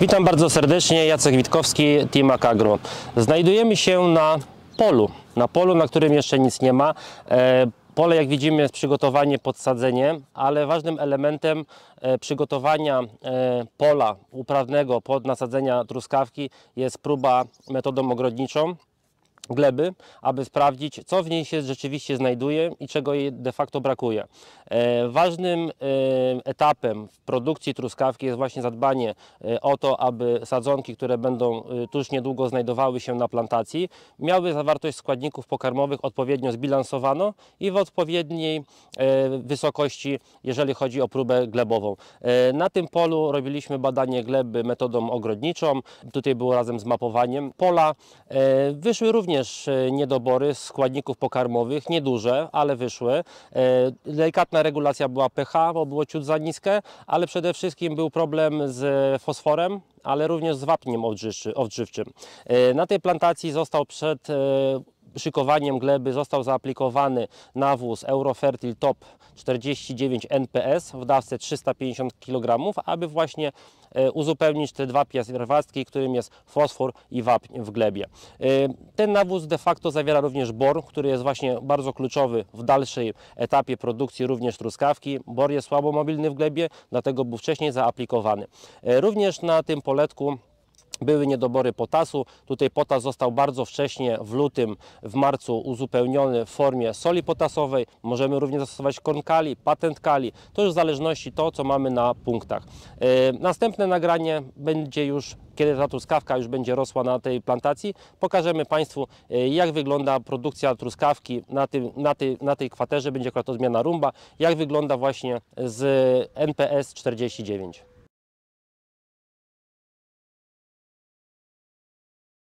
Witam bardzo serdecznie, Jacek Witkowski, Team Agro. Znajdujemy się na polu, na polu, na którym jeszcze nic nie ma. E, Pole, jak widzimy, jest przygotowanie, podsadzenie, ale ważnym elementem e, przygotowania e, pola uprawnego pod nasadzenia truskawki jest próba metodą ogrodniczą gleby, aby sprawdzić, co w niej się rzeczywiście znajduje i czego jej de facto brakuje. E, ważnym e, etapem w produkcji truskawki jest właśnie zadbanie e, o to, aby sadzonki, które będą e, tuż niedługo znajdowały się na plantacji, miały zawartość składników pokarmowych odpowiednio zbilansowano i w odpowiedniej e, wysokości, jeżeli chodzi o próbę glebową. E, Na tym polu robiliśmy badanie gleby metodą ogrodniczą. Tutaj było razem z mapowaniem pola. E, Wyszły również e, niedobory składników pokarmowych, nieduże, ale wyszły. E, Delikatna regulacja była pH, bo było ciut za niskie, ale przede wszystkim był problem z fosforem, ale również z wapniem odżywczy- odżywczym. E, Na tej plantacji został przed szykowaniem gleby został zaaplikowany nawóz Eurofertil Top 49 NPS w dawce 350 kg, aby właśnie e, uzupełnić te dwa pierwiastki, którym jest fosfor i wapń w glebie. E, Ten nawóz de facto zawiera również bor, który jest właśnie bardzo kluczowy w dalszej etapie produkcji również truskawki. Bor jest słabo mobilny w glebie, dlatego był wcześniej zaaplikowany. E, Również na tym poletku były niedobory potasu. Tutaj potas został bardzo wcześnie w lutym, w marcu uzupełniony w formie soli potasowej. Możemy również zastosować korn kali, patent kali. To już w zależności to, co mamy na punktach. E, Następne nagranie będzie już kiedy ta truskawka już będzie rosła na tej plantacji, pokażemy Państwu, e, jak wygląda produkcja truskawki na, tym, na, tej, na tej kwaterze. Będzie akurat odmiana rumba, jak wygląda właśnie z NPS 49.